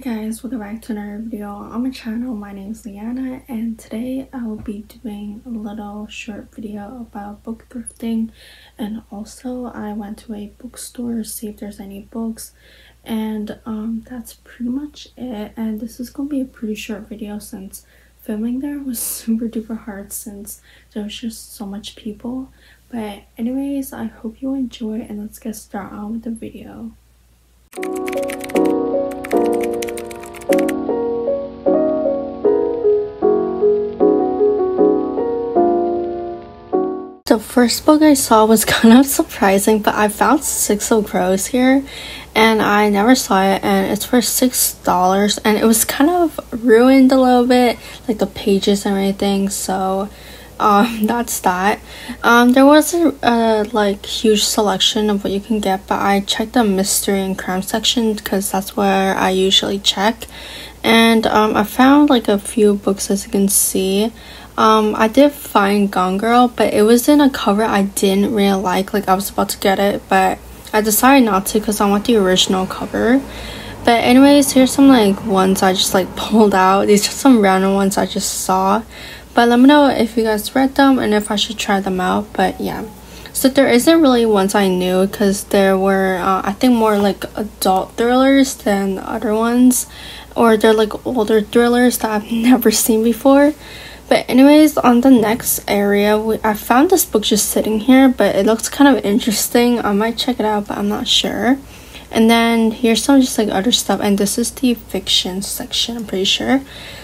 guys, welcome back to another video on my channel. My name is Leanna and today I will be doing a little short video about book thrifting and also I went to a bookstore to see if there's any books and um, that's pretty much it and this is going to be a pretty short video since filming there was super duper hard since there was just so much people but anyways I hope you enjoy and let's get started on with the video. The first book I saw was kind of surprising, but I found Six of Crows here and I never saw it and it's for six dollars and it was kind of ruined a little bit, like the pages and everything, so um that's that. Um there was a, a like huge selection of what you can get, but I checked the mystery and crime section because that's where I usually check. And um I found like a few books as you can see. Um, I did find Gone Girl, but it was in a cover I didn't really like. Like, I was about to get it, but I decided not to because I want the original cover. But anyways, here's some like ones I just like pulled out. These are some random ones I just saw. But let me know if you guys read them and if I should try them out. But yeah. So there isn't really ones I knew because there were, uh, I think, more like adult thrillers than other ones. Or they're like older thrillers that I've never seen before. But anyways, on the next area, we, I found this book just sitting here, but it looks kind of interesting. I might check it out, but I'm not sure. And then here's some just like other stuff, and this is the fiction section, I'm pretty sure.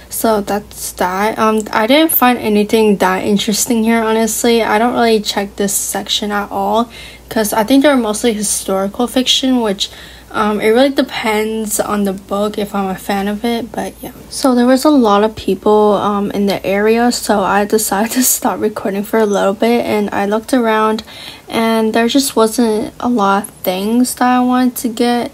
So that's that. Um, I didn't find anything that interesting here, honestly. I don't really check this section at all, because I think they're mostly historical fiction, which um, it really depends on the book if I'm a fan of it, but yeah. So there was a lot of people um, in the area, so I decided to stop recording for a little bit and I looked around and there just wasn't a lot of things that I wanted to get.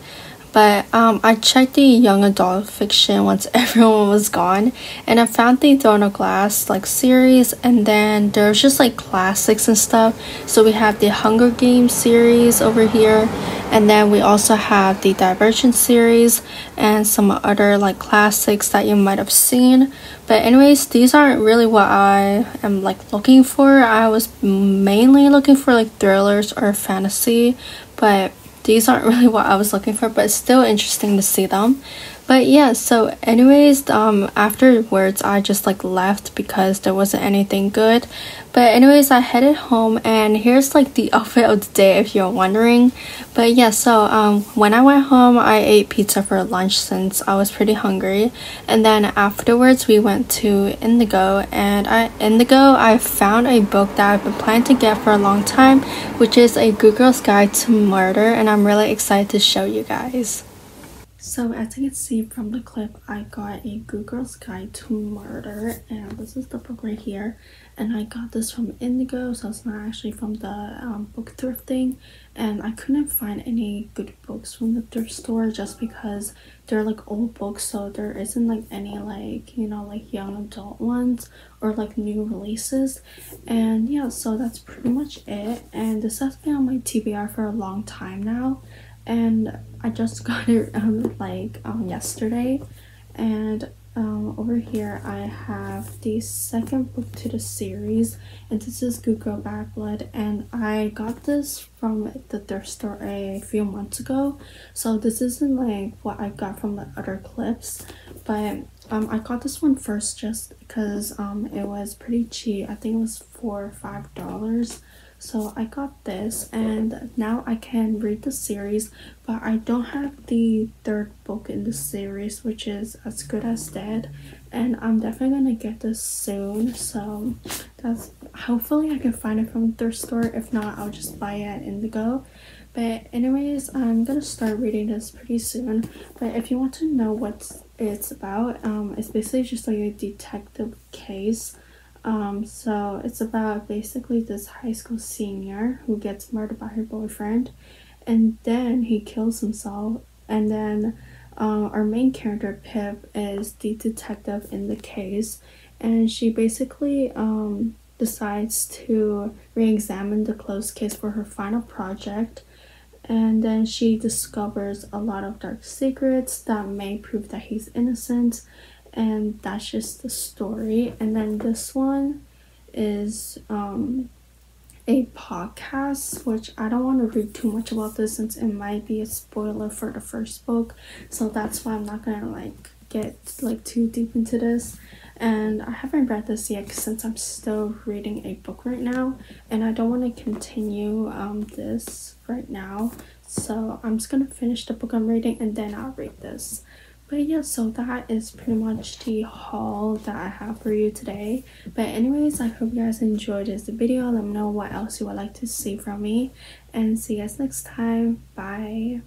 But um, I checked the young adult fiction once everyone was gone, and I found the Throne of Glass like series, and then there's just like classics and stuff. So we have the Hunger Games series over here, and then we also have the Divergent series and some other like classics that you might have seen. But anyways, these aren't really what I am like looking for. I was mainly looking for like thrillers or fantasy, but these aren't really what I was looking for, but it's still interesting to see them. But yeah, so anyways, um, afterwards I just like left because there wasn't anything good. But anyways, I headed home and here's like the outfit of the day if you're wondering. But yeah, so um, when I went home, I ate pizza for lunch since I was pretty hungry. And then afterwards, we went to Indigo and I Indigo, I found a book that I've been planning to get for a long time, which is a Good Girl's Guide to Murder, and I'm really excited to show you guys. So as you can see from the clip, I got a Good Girl's Guide to Murder and this is the book right here. And I got this from Indigo, so it's not actually from the um, book thrifting. And I couldn't find any good books from the thrift store just because they're like old books, so there isn't like any like, you know, like young adult ones or like new releases. And yeah, so that's pretty much it. And this has been on my TBR for a long time now and I just got it um, like um, yesterday. And um, over here I have the second book to the series. And this is Good Girl Bad Blood. And I got this from the thrift store a few months ago. So this isn't like what I got from the other clips. But um, I got this one first just because um, it was pretty cheap. I think it was four or five dollars so I got this and now I can read the series but I don't have the third book in the series which is As Good as Dead and I'm definitely gonna get this soon so that's hopefully I can find it from the thrift store. If not I'll just buy it at Indigo but anyways I'm gonna start reading this pretty soon but if you want to know what it's about um it's basically just like a detective case um, so it's about basically this high school senior who gets murdered by her boyfriend, and then he kills himself. And then uh, our main character Pip is the detective in the case, and she basically um, decides to re-examine the closed case for her final project. and then she discovers a lot of dark secrets that may prove that he's innocent and that's just the story. And then this one is um a podcast which i don't want to read too much about this since it might be a spoiler for the first book. So that's why i'm not gonna like get like too deep into this. And I haven't read this yet since I'm still reading a book right now. And I don't want to continue um, this right now. So I'm just gonna finish the book I'm reading and then I'll read this but yeah so that is pretty much the haul that I have for you today. But anyways I hope you guys enjoyed this video. Let me know what else you would like to see from me. And see you guys next time. Bye